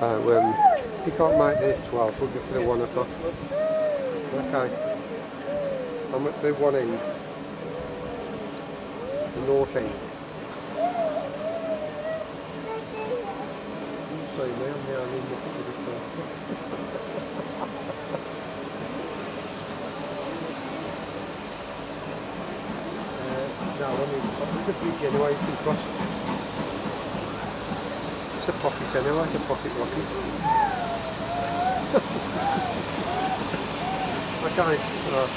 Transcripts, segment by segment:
So if you can't make the 12, we'll go for the 1 o'clock. Okay. I'm at the one end. The north end. You see me, I'm in the this Uh, no, I mean, bridge anyway, you can cross. It's a pocket anyway, a pocket rocket. okay, uh,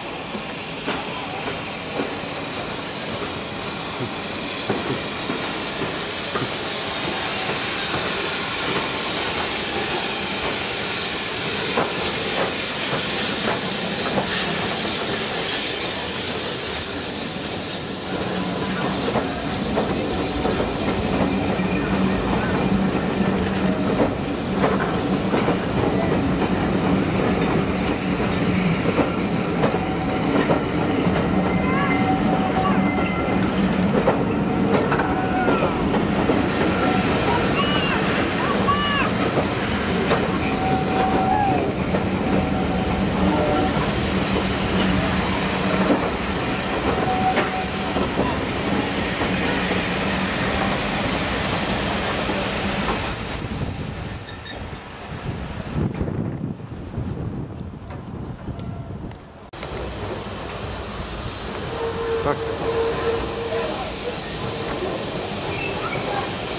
back.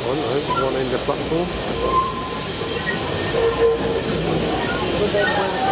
One, uh, one end of platform. Absolutely, yeah.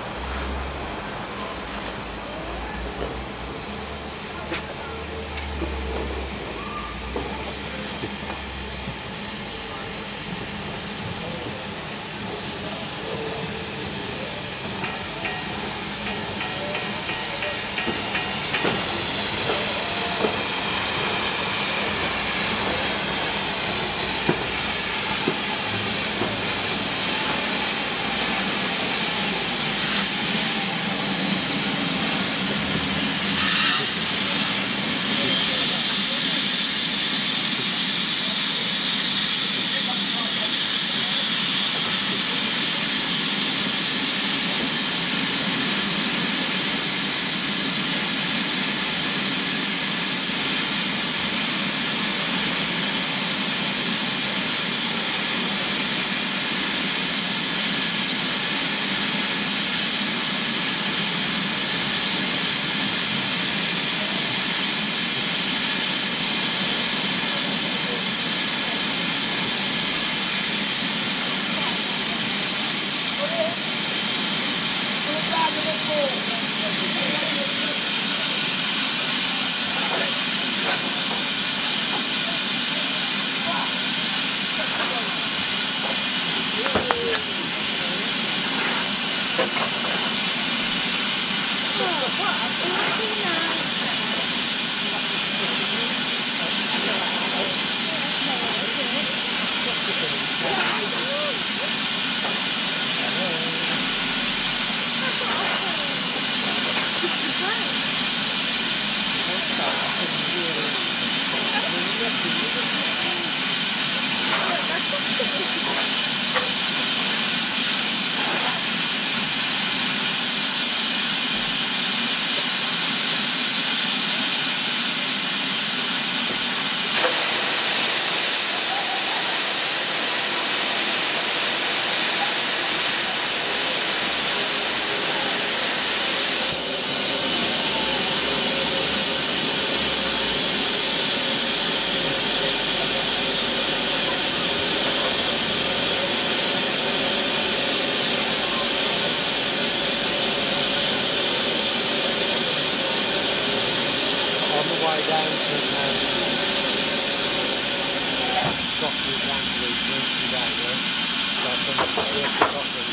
I think it's the Scotland.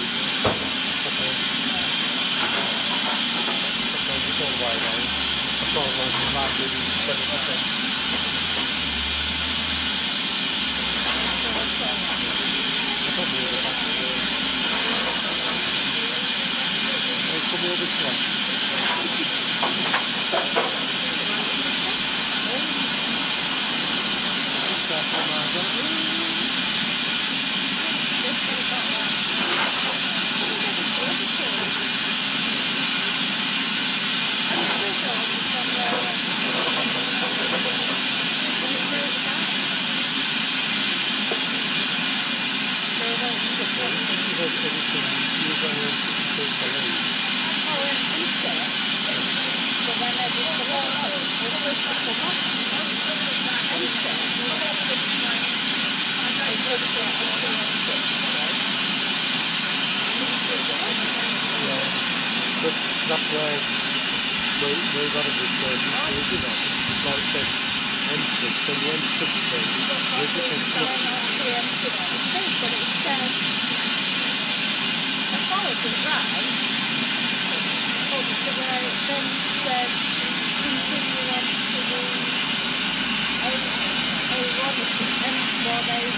Okay. Okay, it's all the way down. I thought it was about 20%. I thought we were back there. Hey, come over this way. But that's why we, we got a big uh, we did that. Like I said, M6 and the M6 thing, we just think, look,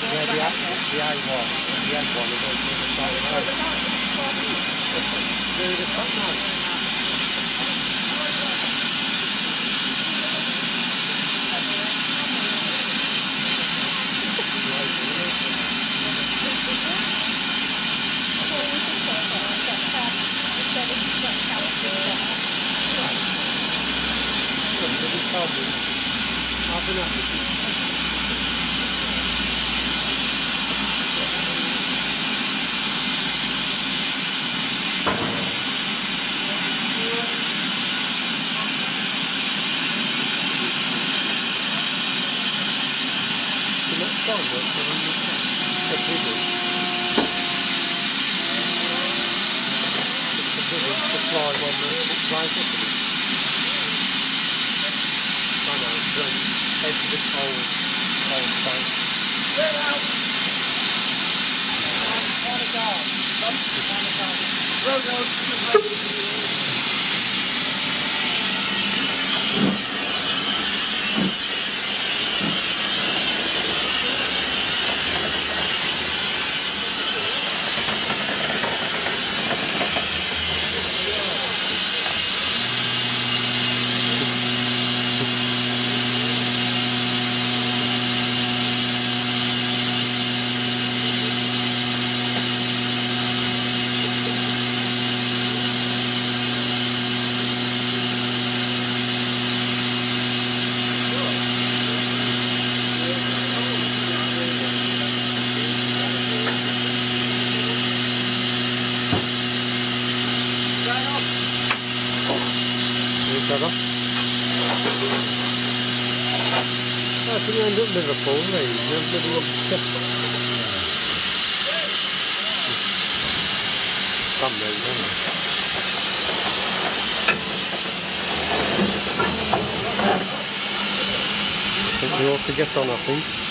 yeah, the, A- the A1, the A1 is on the side of the road. Do the top now. Somebody told me, I've been at it. The next time works on the the bigger. The supply one up in it. I know, from edge of this whole whole site. Is that off? Oh, so you end up Liverpool, days, don't I? Think we ought to get on, I think.